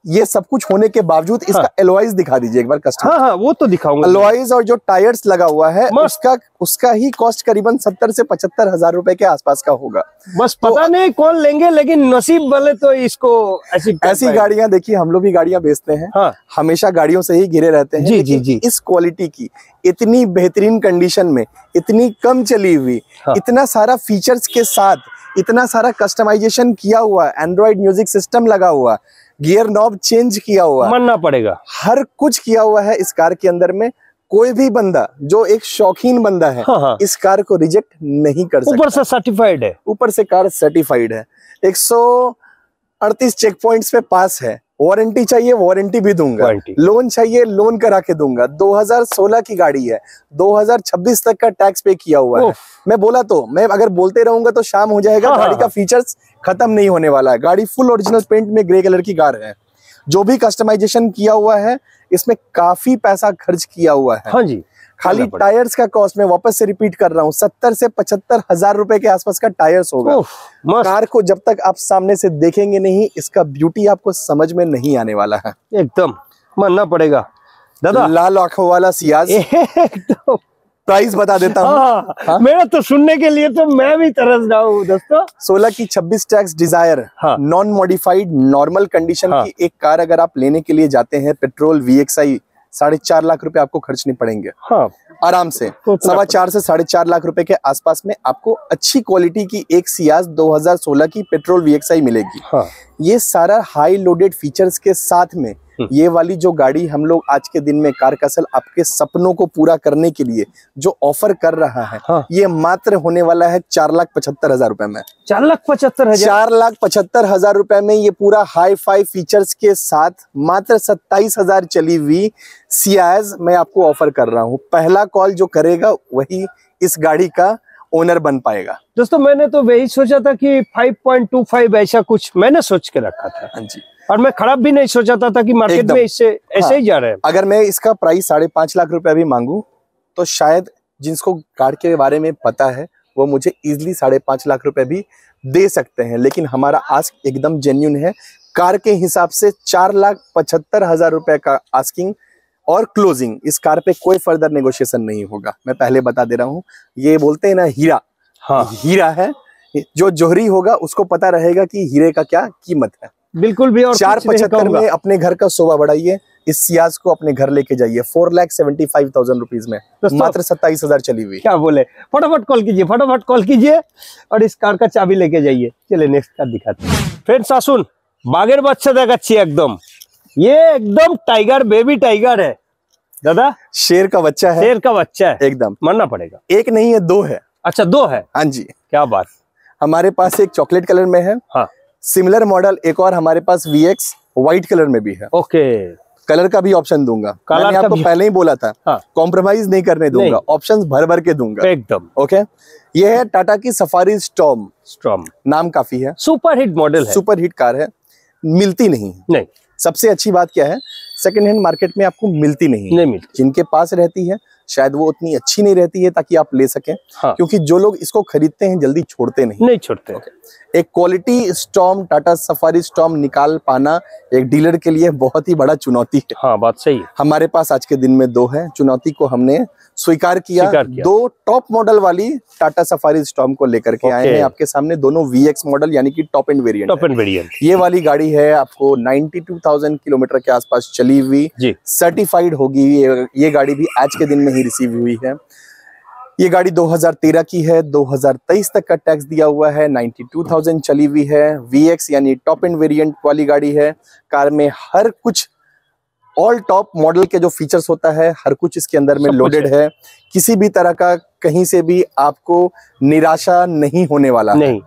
ये सब कुछ होने के बावजूद हाँ। इसका। एलोइज दिखा दीजिए एक बार कस्टमर हाँ हाँ वो तो दिखाऊँगा अलॉयज और जो टायर्स लगा हुआ है उसका उसका ही कॉस्ट करीबन सत्तर से पचहत्तर हज़ार रुपए के आसपास का होगा बस तो- पता नहीं कौन लेंगे लेकिन नसीब वाले तो इसको ऐसी ऐसी गाड़ियाँ देखिए हम लोग भी गाड़ियाँ बेचते हैं हाँ हमेशा गाड़ियों से ही घिरे रहते हैं जी, जी, जी। इस क्वालिटी की इतनी बेहतरीन कंडीशन में इतनी कम चली हुई हाँ। इतना सारा फीचर्स के साथ इतना सारा कस्टमाइजेशन किया हुआ एंड्रॉइड म्यूज़िक सिस्टम लगा हुआ गियर नॉब चेंज किया हुआ मानना पड़ेगा। हर कुछ किया हुआ है इस कार के अंदर में कोई भी बंदा जो एक शौकीन बंदा है हाँ हाँ। इस कार को रिजेक्ट नहीं कर सकता। ऊपर से सर्टिफाइड है। ऊपर से कार सर्टिफाइड है। 138 चेक पॉइंट्स पे पास है। वारंटी चाहिए वारंटी भी दूँगा। लोन चाहिए लोन करा के दूँगा। 2016 की गाड़ी है 2026 तक का टैक्स पे किया हुआ है। मैं बोला तो मैं अगर बोलते रहूँगा तो शाम हो जाएगा हाँ, गाड़ी हाँ, का हाँ। फीचर्स खत्म नहीं होने वाला है। गाड़ी फुल ओरिजिनल पेंट में ग्रे कलर की कार है। जो भी कस्टमाइजेशन किया हुआ है इसमें काफ़ी पैसा खर्च किया हुआ है। हाँ जी। खाली टायर्स का कॉस्ट मैं वापस से रिपीट कर रहा हूँ सत्तर से पचहत्तर हज़ार रुपए के आसपास का टायर्स होगा। कार को जब तक आप सामने से देखेंगे नहीं इसका ब्यूटी आपको समझ में नहीं आने वाला है। एकदम मानना पड़ेगा। दादा। लाल आँखों वाला सियाज। एकदम। प्राइस बता देता हूँ। हाँ, हाँ? मेरा तो सुनने के लिए तो मैं भी तरस रहा हूँ दोस्तों। 16 की 26 tax Dzire. Non modified normal condition. की एक कार अगर आप लेने के लिए जाते हैं पेट्रोल वीएक्सआई साढ़े चार लाख रुपए आपको खर्चने पड़ेंगे। हाँ। आराम से। उतना सवा चार से साढ़े चार लाख रुपए के आसपास में आपको अच्छी क्वालिटी की एक सियाज 2016 की पेट्रोल वीएक्सआई मिलेगी। हाँ। ये सारा हाई लोडेड फीचर्स के साथ में। ये वाली जो गाड़ी हम लोग आज के दिन में कार कसल आपके सपनों को पूरा करने के लिए जो ऑफ़र कर रहा है हाँ। ये मात्र होने वाला है चार लाख पचहत्तर हज़ार रुपए में। चार लाख पचहत्तर हज़ार? चार लाख पचहत्तर हज़ार रुपए में ये पूरा हाई फाई फीचर्स के साथ मात्र सत्ताईस हज़ार चली हुई सियाज मैं आपको ऑफ़र कर रहा हूँ। पहला कॉल जो करेगा वही इस गाड़ी का ओनर बन पाएगा। दोस्तों मैंने तो वही सोचा था कि 5.25 ऐसा कुछ मैंने सोच के रखा था। हाँ जी। और मैं खराब भी नहीं सोचा था, कि मार्केट में इससे ऐसे ही जा रहे हैं। अगर मैं इसका प्राइस साढ़े पाँच लाख रुपए भी मांगू तो शायद जिसको कार के बारे में पता है वो मुझे इजिली साढ़े पाँच लाख रुपए भी दे सकते हैं। लेकिन हमारा आस्क एकदम जेन्यून है। कार के हिसाब से चार लाख पचहत्तर हज़ार रुपए का आस्किंग और क्लोजिंग इस कार पे कोई फर्दर नेगोशिएशन नहीं होगा। मैं पहले बता दे रहा हूँ ये बोलते हैं ना हीरा। हाँ। हीरा है जो जोहरी होगा उसको पता रहेगा कि हीरे का क्या कीमत है। बिल्कुल भी और चार पचहत्तर में अपने घर का शोभा बढ़ाइए इस सियाज को अपने घर लेके जाइए four lakh seventy five thousand rupees में। तो मात्र सत्ताईस हज़ार चली हुई। क्या बोले? फटाफट कॉल कीजिए फटाफट कॉल कीजिए और इस कार का चाबी लेके जाइए। चले नेक्स्ट कार दिखाते फ्रेंड्स आसुन बागेर बच्चा देख अच्छी एकदम। ये एकदम टाइगर बेबी टाइगर है। दादा? शेर का बच्चा है। शेर का बच्चा है। एकदम। मरना पड़ेगा। एक नहीं है दो है। अच्छा दो है? हाँ जी। क्या बात। हमारे पास एक चॉकलेट कलर में है। हाँ। सिमिलर मॉडल एक और हमारे पास वी एक्स व्हाइट कलर में भी है। ओके। कलर का भी ऑप्शन दूँगा। मैंने आपको पहले ही बोला था हाँ। कॉम्प्रोमाइज नहीं करने दूँगा। ऑप्शंस भर भर के दूँगा। एकदम। ओके ये है टाटा की सफारी स्टॉम स्टॉम नाम काफ़ी है। सुपर हिट मॉडल है। सुपर हिट कार है। मिलती नहीं। है नहीं। सबसे अच्छी बात क्या है? सेकेंड हैंड मार्केट में आपको मिलती नहीं नहीं मिलती। जिनके पास रहती है शायद वो उतनी अच्छी नहीं रहती है ताकि आप ले सकें हाँ। क्योंकि जो लोग इसको खरीदते हैं जल्दी छोड़ते नहीं। नहीं छोड़ते। Okay. एक quality Storme Tata Safari Storme निकाल पाना एक डीलर के लिए बहुत ही बड़ा चुनौती है। हाँ बात सही है। हमारे पास आज के दिन में दो है। चुनौती को हमने स्वीकार किया, स्वीकार किया। दो टॉप मॉडल वाली टाटा सफारी स्टॉम को लेकर के आए हैं। आपके सामने दोनों VX मॉडल यानी कि top end variant top end variant ये वाली गाड़ी है आपको 92,000 किलोमीटर के आसपास चली हुई। सर्टिफाइड होगी ये, ये गाड़ी भी आज के दिन में ही रिसीव हुई है। ये गाड़ी 2013 की है 2023 तक का टैक्स दिया हुआ है 92,000 चली हुई है। VX यानी टॉप एंड वेरिएंट वाली गाड़ी है। कार में हर कुछ ऑल टॉप मॉडल के जो फीचर्स होता है हर कुछ इसके अंदर में लोडेड है। है। किसी भी तरह का कहीं से भी आपको निराशा नहीं होने वाला नहीं।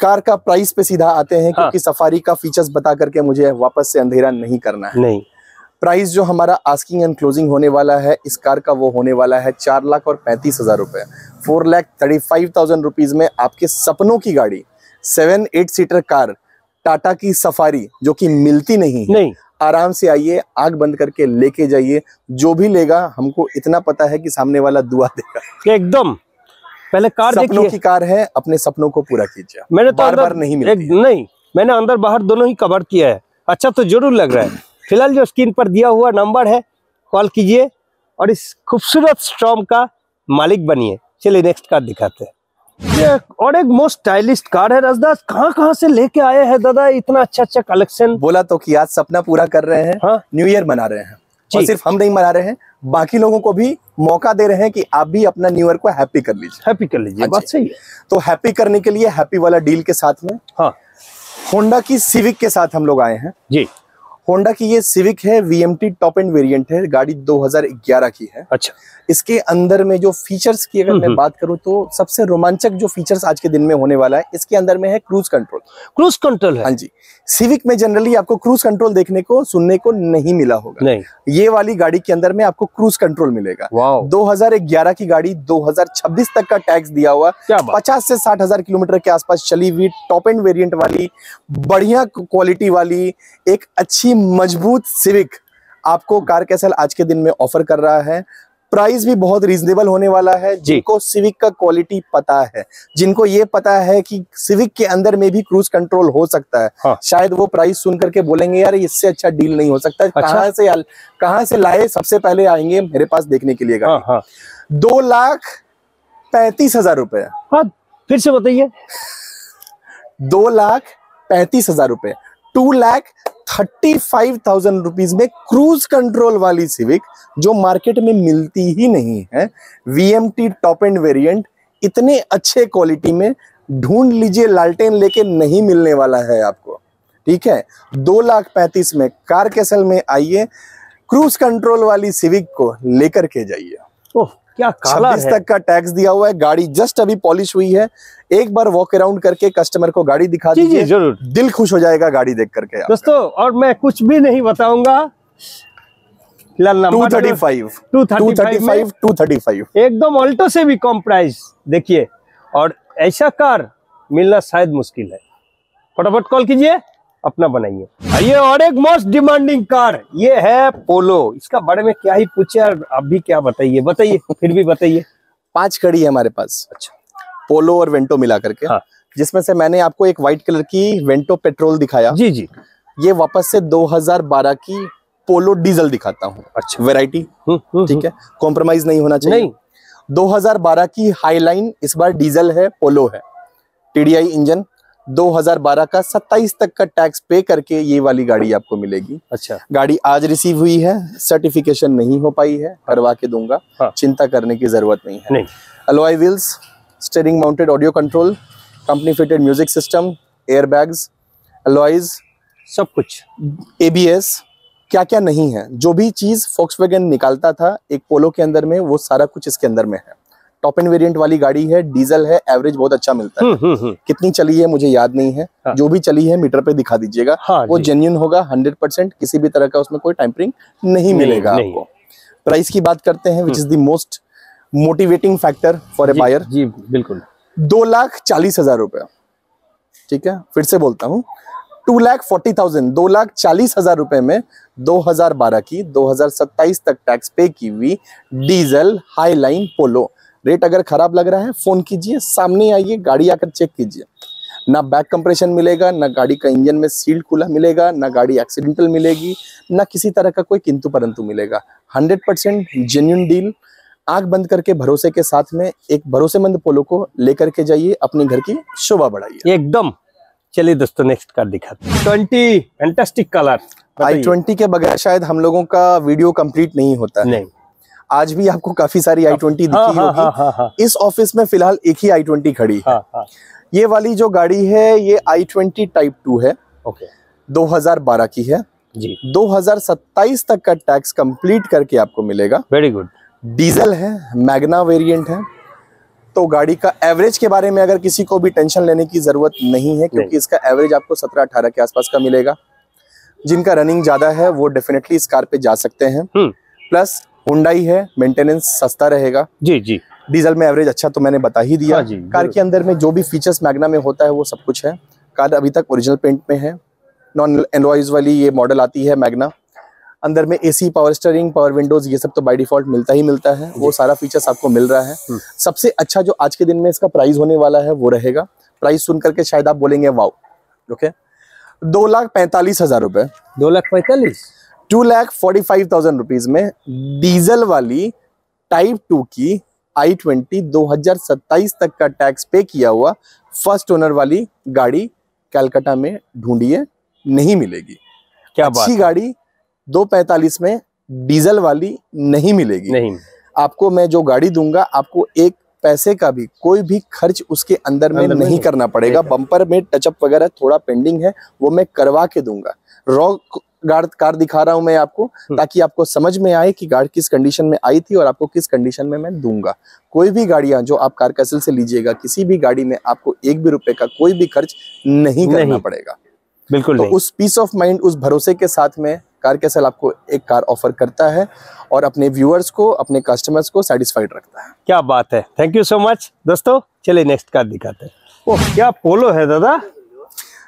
कार का प्राइस पे सीधा आते हैं हाँ। क्योंकि सफारी का फीचर्स बता करके मुझे वापस से अंधेरा नहीं करना है। नहीं। प्राइस जो हमारा आस्किंग एंड क्लोजिंग होने वाला है इस कार का वो होने वाला है चार लाख और पैंतीस हज़ार रुपए। Four lakh thirty five thousand rupees में आपके सपनों की गाड़ी seven eight seater car Tata की सफारी जो कि मिलती नहीं है। नहीं। आराम से आइए आग बंद करके लेके जाइए। जो भी लेगा हमको इतना पता है कि सामने वाला दुआ देगा। एकदम। पहले कार सपनों की कार है अपने सपनों को पूरा कीजिए। मैंने तो बार बार नहीं है। नहीं मैंने अंदर बाहर दोनों ही कवर किया है। अच्छा तो ज़रूर लग रहा है। फ़िलहाल जो स्क्रीन पर दिया हुआ नंबर है कॉल कीजिए और इस खूबसूरत स्ट्रॉम का मालिक बनिए। चलिए नेक्स्ट कार दिखाते हैं। ये और एक मोस्ट स्टाइलिश कार है रजदास कहाँ कहाँ से लेके आए हैं दादा इतना अच्छा अच्छा कलेक्शन बोला तो कि आज सपना पूरा कर रहे हैं हाँ। न्यू ईयर मना रहे हैं। और सिर्फ़ हम नहीं मना रहे हैं बाकी लोगों को भी मौका दे रहे हैं कि आप भी अपना न्यू ईयर को हैप्पी कर लीजिए। हैप्पी कर लीजिए बात सही है। तो हैप्पी करने के लिए हैप्पी वाला डील के साथ में हाँ। होंडा की सिविक के साथ हम लोग आए हैं। जी। होंडा की ये सिविक है वीएमटी टॉप एंड वेरिएंट है, गाड़ी 2011 की है। अच्छा। इसके अंदर में जो फीचर्स की अगर मैं। बात करूँ तो सबसे रोमांचक जो फीचर्स आज के दिन में होने वाला है इसके अंदर में है क्रूज कंट्रोल क्रूज कंट्रोल है। हाँ जी। सिविक में जनरली आपको क्रूज कंट्रोल देखने को सुनने को नहीं मिला होगा। नहीं। ये वाली गाड़ी के अंदर में आपको क्रूज कंट्रोल मिलेगा। वाओ 2011 की गाड़ी 2026 तक का टैक्स दिया हुआ 50 से साठ हज़ार किलोमीटर के आसपास चली हुई टॉप एंड वेरिएंट वाली बढ़िया क्वालिटी वाली एक अच्छी मज़बूत सिविक आपको कार कैसल आज के दिन में ऑफ़र कर रहा है। प्राइस भी बहुत रीजनेबल होने वाला है जिनको सिविक का क्वालिटी पता है जिनको ये पता है कि सिविक के अंदर में भी क्रूज कंट्रोल हो सकता है। हाँ। शायद वो प्राइस सुन करके बोलेंगे यार इससे अच्छा डील नहीं हो सकता। अच्छा। कहाँ से कहाँ से लाए सबसे पहले आएँगे मेरे पास देखने के लिए हाँ हाँ। दो लाख पैंतीस हज़ार रुपए। हाँ फिर से बताइए। दो लाख पैंतीस हज़ार रुपए। Two lakh thirty five thousand rupees में क्रूज कंट्रोल वाली सिविक, जो मार्केट में मिलती ही नहीं है वीएमटी टॉप एंड वेरिएंट इतने अच्छे क्वालिटी में ढूंढ लीजिए, लालटेन लेके नहीं मिलने वाला है आपको। ठीक है? दो लाख पैंतीस में कार कैसल में आइए, क्रूज कंट्रोल वाली सिविक को लेकर के जाइए। ओह क्या काला है? तक का टैक्स दिया हुआ है। गाड़ी जस्ट अभी पॉलिश हुई है। एक बार वॉक अराउंड करके कस्टमर को गाड़ी दिखा दीजिए। ज़रूर। दिल खुश हो जाएगा गाड़ी देख करके दोस्तों और मैं कुछ भी नहीं बताऊँगा। फ़िलहाल नंबर 235 235 में 235 235 एकदम ऑल्टो से भी कम प्राइस देखिए और ऐसा कार मिलना शायद मुश्किल है। फटाफट कॉल कीजिए। अपना बनाइए। आइए और एक मोस्ट डिमांडिंग कार ये है पोलो इसका बारे में क्या ही पूछे आप भी क्या बताइए? बताइए फिर भी बताइए। पाँच खड़ी है हमारे पास। अच्छा। पोलो और वेंटो मिला करके। हाँ। जिसमें से मैंने आपको एक व्हाइट कलर की वेंटो पेट्रोल दिखाया। जी जी। ये वापस से 2012 की पोलो डीजल दिखाता हूँ। अच्छा। वेराइटी हम्म, हम्म, ठीक है? कॉम्प्रोमाइज नहीं होना चाहिए। नहीं। 2012 की हाईलाइन इस बार डीजल है पोलो है। टीडीआई इंजन 2012 का 27 तक का टैक्स पे करके ये वाली गाड़ी आपको मिलेगी। अच्छा। गाड़ी आज रिसीव हुई है सर्टिफिकेशन नहीं हो पाई है करवा के दूँगा हाँ। चिंता करने की ज़रूरत नहीं है। नहीं। Alloy wheels steering mounted audio control company fitted music system air bags alloys सब कुछ। एबीएस क्या क्या नहीं है। जो भी चीज़ फोक्सवैगन निकालता था एक पोलो के अंदर में वो सारा कुछ इसके अंदर में है। टॉप एंड वेरिएंट वाली गाड़ी है डीजल है एवरेज बहुत अच्छा मिलता है। हम्म हम्म हम्म। कितनी चली है मुझे याद नहीं है हाँ। जो भी चली है मीटर पे दिखा दीजिएगा। हाँ वो जेन्यून होगा हंड्रेड परसेंट किसी भी तरह का उसमें कोई टाइमरिंग नहीं नहीं, मिलेगा नहीं। आपको। प्राइस की बात करते हैं which is the most motivating factor for a buyer जी बिल्कुल। दो लाख चालीस हज़ार रुपया। ठीक है फिर से बोलता हूँ। टू लाख फोर्टी थाउज़ेंड दो लाख चालीस हज़ार रुपए में 2012 की 2027 तक टैक्स पे की हुई diesel high line Polo rate अगर खराब लग रहा है फ़ोन कीजिए सामने आइए गाड़ी आकर चेक कीजिए। ना बैक कंप्रेशन मिलेगा ना गाड़ी का इंजन में सील्ड कूला मिलेगा ना गाड़ी एक्सीडेंटल मिलेगी ना किसी तरह का कोई किंतु परंतु मिलेगा। हंड्रेड परसेंट जेन्यून डील आँख बंद करके भरोसे के साथ में एक भरोसेमंद पोलो को लेकर के जाइए अपने घर की शोभा बढ़ाइए। एकदम। चलिए दोस्तों नेक्स्ट कार दिखाते twenty fantastic colour i twenty के बगैर शायद हम लोगों का वीडियो कंप्लीट नहीं होता। है नहीं। आज भी आपको काफ़ी सारी आई ट्वेंटी हाँ दिखी हाँ होगी। हाँ हाँ हाँ। इस ऑफ़िस में फ़िलहाल एक ही आई ट्वेंटी खड़ी है। हाँ हाँ। ये वाली जो गाड़ी है ये आई ट्वेंटी टाइप टू है। ओके। 2012 की है। जी। 2027 तक का टैक्स कंप्लीट करके आपको मिलेगा। वेरी गुड डीजल है मैग्ना वेरिएंट है। तो गाड़ी का एवरेज के बारे में अगर किसी को भी टेंशन लेने की ज़रूरत नहीं है क्योंकि नहीं। इसका एवरेज आपको 17-18 के आसपास का मिलेगा। जिनका रनिंग ज़्यादा है वो डेफिनेटली इस कार पे जा सकते हैं। हम्म। प्लस हुंडई है मेंटेनेंस सस्ता रहेगा। जी जी। डीजल में एवरेज अच्छा तो मैंने बता ही दिया। हाँ जी, कार के अंदर में जो भी फीचर्स मैग्ना में होता है वो सब कुछ है। कार अभी तक ओरिजिनल पेंट में है। नॉन एलॉयज वाली ये मॉडल आती है मैग्ना अंदर में AC power steering power windows ये सब तो बाय डिफ़ॉल्ट मिलता ही मिलता है। वो सारा फीचर्स आपको मिल रहा है। हम्म। सबसे अच्छा जो आज के दिन में इसका प्राइस होने वाला है वो रहेगा। प्राइस सुन करके शायद आप बोलेंगे वाओ! ओके दो लाख पैंतालीस हज़ार रुपए। दो लाख पैंतालीस? Two lakh forty five thousand rupees में डीजल वाली टाइप टू की आई ट्वेंटी दो हज़ार सत्ताईस तक का टैक्स पे किया हुआ फ़र्स्ट ओनर वाली गाड़ी कैलकाटा में ढूंढिए नहीं मिलेगी। क्या अच्छी है? गाड़ी दो पैंतालीस में डीजल वाली नहीं मिलेगी। नहीं। आपको मैं जो गाड़ी दूँगा आपको एक पैसे का भी कोई भी खर्च उसके अंदर में अंदर नहीं नहीं- करना पड़ेगा। बम्पर में टचअप वगैरह थोड़ा पेंडिंग है वो मैं करवा के दूँगा। रॉ कार कार दिखा रहा हूँ मैं आपको हम्म। ताकि आपको समझ में आए कि गाड़ी किस कंडीशन में आई थी और आपको किस कंडीशन में मैं दूँगा। कोई भी गाड़ियाँ जो आप कार कैसल से लीजिएगा किसी भी गाड़ी में आपको एक भी रुपए का कोई भी खर्च नहीं करना नहीं। पड़ेगा। बिल्कुल तो उस पीस ऑफ़ माइंड उस भरोसे के साथ में कार कैसल आपको एक कार ऑफ़र करता है और अपने व्यूअर्स को अपने कस्टमर्स को सेटिस्फाइड रखता है। क्या बात है। थैंक यू सो मच दोस्तों चलिए नेक्स्ट कार दिखाते हैं। ओह क्या पोलो है दादा?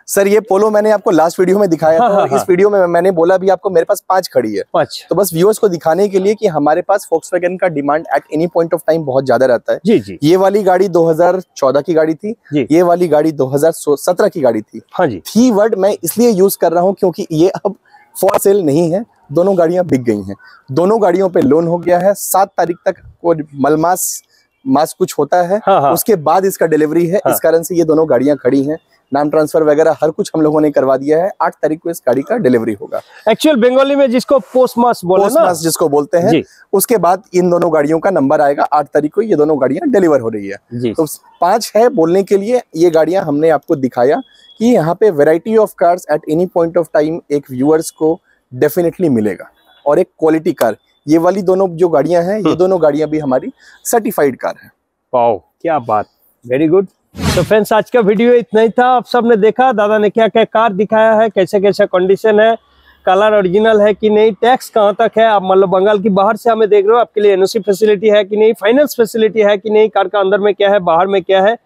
सर ये पोलो मैंने आपको लास्ट वीडियो में दिखाया हाँ, था हाँ, इस हाँ। वीडियो में मैंने बोला भी आपको मेरे पास पाँच खड़ी है। पाँच। तो बस व्यूअर्स को दिखाने के लिए कि हमारे पास फोक्सवैगन का demand at any point of time बहुत ज़्यादा रहता है। जी जी। ये वाली गाड़ी 2014 की गाड़ी थी ये वाली गाड़ी 2017 की गाड़ी थी। हाँ जी। थी वर्ड मैं इसलिए यूज़ कर रहा हूँ क्योंकि ये अब फॉर सेल नहीं है दोनों गाड़ियाँ बिक गई हैं। दोनों गाड़ियों पे लोन हो गया है सात तारीख तक वो मलमास मास कुछ होता है हाँ हाँ। उसके बाद इसका डिलीवरी है हाँ। इस कारण से ये दोनों गाड़ियाँ खड़ी हैं। नाम ट्रांसफ़र वगैरह हर कुछ हम लोगों ने करवा दिया है। आठ तारीख को इस गाड़ी का डिलीवरी होगा। एक्चुअल बंगाली में जिसको पोस्ट मास बोले पोस्ट मास जिसको बोलते हैं उसके बाद इन दोनों गाड़ियों का नंबर आएगा। आठ तारीख को ये दोनों गाड़ियाँ डिलीवर हो रही है। तो पाँच है बोलने के लिए। ये गाड़ियाँ हमने आपको दिखाया कि यहाँ पे variety of cars at any point of time एक व्यूअर्स को डेफिनेटली मिलेगा। और एक क्वालिटी कार ये वाली दोनों जो गाड़ियाँ हैं ये हम्म। दोनों गाड़ियाँ भी हमारी सर्टिफाइड कार है। वाओ क्या बात। वेरी गुड तो फ्रेंड्स आज का वीडियो इतना ही था। आप सबने देखा, दादा ने क्या क्या कार दिखाया है, कैसे कैसे कंडीशन है कलर ओरिजिनल है कि नहीं टैक्स कहाँ तक है, आप मतलब बंगाल की बाहर से हमें देख रहे हो, आपके लिए एनओसी फैसिलिटी है कि नहीं फाइनेंस फैसिलिटी है कि नहीं कार का अंदर में क्या है, बाहर में क्या है।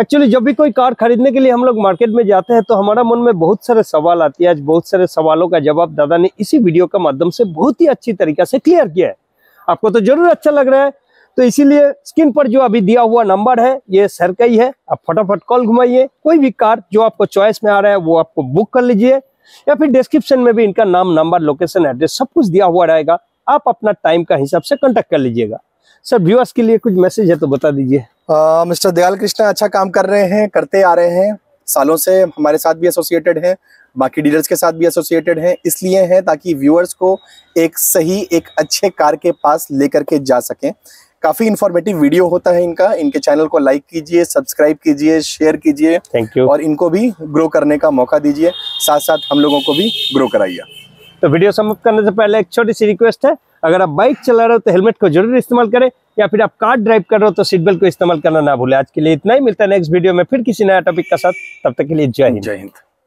एक्चुअली जब भी कोई कार खरीदने के लिए हम लोग मार्केट में जाते हैं तो हमारा मन में बहुत सारे सवाल आती है। आज बहुत सारे सवालों का जवाब दादा ने इसी वीडियो के माध्यम से बहुत ही अच्छी तरीके से क्लियर किया है। आपको तो ज़रूर अच्छा लग रहा है। तो इसीलिए स्क्रीन पर जो अभी दिया हुआ नंबर है, ये सर का ही है। आप फटाफट कॉल घुमाइए। कोई भी कार जो आपको चॉइस में आ रहा है, वो आपको बुक कर लीजिए। या फिर डिस्क्रिप्शन में भी इनका नाम नंबर लोकेशन एड्रेस सब कुछ दिया हुआ रहेगा। आप अपना टाइम का हिसाब से कांटेक्ट कर लीजिएगा। सर व्यूअर्स के लिए कुछ मैसेज है तो बता दीजिए। मिस्टर दयाल कृष्णा अच्छा काम कर रहे हैं, करते आ रहे हैं। सालों से हमारे साथ भी एसोसिएटेड हैं, बाकी डीलर्स के साथ भी एसोसिएटेड हैं, इसलिए हैं ताकि व्यूअर्स को एक सही, एक अच्छे कार के पास लेकर के जा सकें। काफ़ी इन्फॉर्मेटिव वीडियो होता है इनका। इनके चैनल को लाइक कीजिए सब्सक्राइब कीजिए शेयर कीजिए थैंक यू और इनको भी ग्रो करने का मौका दीजिए। साथ साथ हम लोगों को भी ग्रो कराइए। तो वीडियो समाप्त करने से पहले एक छोटी सी रिक्वेस्ट है। अगर आप बाइक चला रहे हो तो हेलमेट को ज़रूर इस्तेमाल करें या फिर आप कार ड्राइव कर रहे हो तो सीट बेल्ट को इस्तेमाल करना ना भूलें। आज के लिए इतना ही। मिलता है नेक्स्ट वीडियो में फिर किसी नया टॉपिक का साथ। तब तक के लिए जय हिंद। जय हिंद।